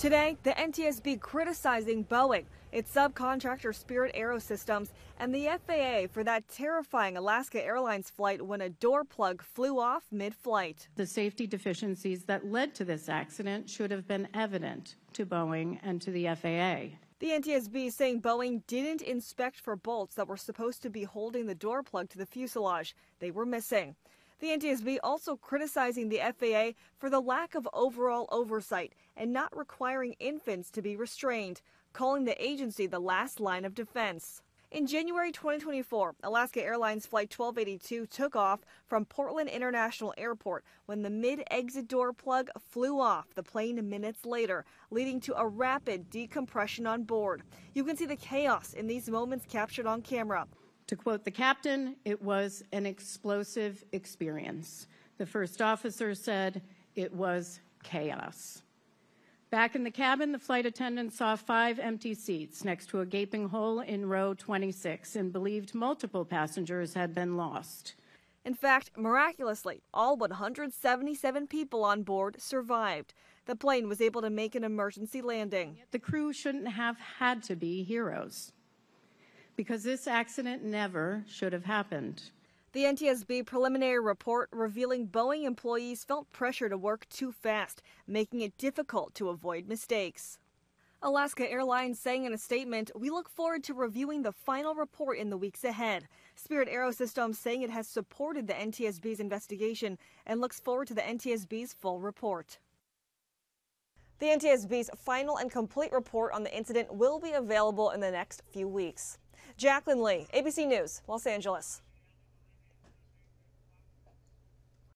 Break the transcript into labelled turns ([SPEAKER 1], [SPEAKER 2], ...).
[SPEAKER 1] Today, the NTSB criticizing Boeing, its subcontractor Spirit Aerosystems, and the FAA for that terrifying Alaska Airlines flight when a door plug flew off mid flight.
[SPEAKER 2] The safety deficiencies that led to this accident should have been evident to Boeing and to the FAA.
[SPEAKER 1] The NTSB saying Boeing didn't inspect for bolts that were supposed to be holding the door plug to the fuselage. They were missing. The NTSB also criticizing the FAA for the lack of overall oversight and not requiring infants to be restrained, calling the agency the last line of defense. In January 2024, Alaska Airlines Flight 1282 took off from Portland International Airport when the mid exit door plug flew off the plane minutes later, leading to a rapid decompression on board. You can see the chaos in these moments captured on camera.
[SPEAKER 2] To quote the captain, it was an explosive experience. The first officer said it was chaos. Back in the cabin, the flight attendant saw five empty seats next to a gaping hole in row 26 and believed multiple passengers had been lost.
[SPEAKER 1] In fact, miraculously, all 177 people on board survived. The plane was able to make an emergency landing.
[SPEAKER 2] The crew shouldn't have had to be heroes because this accident never should have happened.
[SPEAKER 1] The NTSB preliminary report revealing Boeing employees felt pressure to work too fast, making it difficult to avoid mistakes. Alaska Airlines saying in a statement, We look forward to reviewing the final report in the weeks ahead. Spirit Aerosystems saying it has supported the NTSB's investigation and looks forward to the NTSB's full report. The NTSB's final and complete report on the incident will be available in the next few weeks. Jacqueline Lee, ABC News, Los Angeles.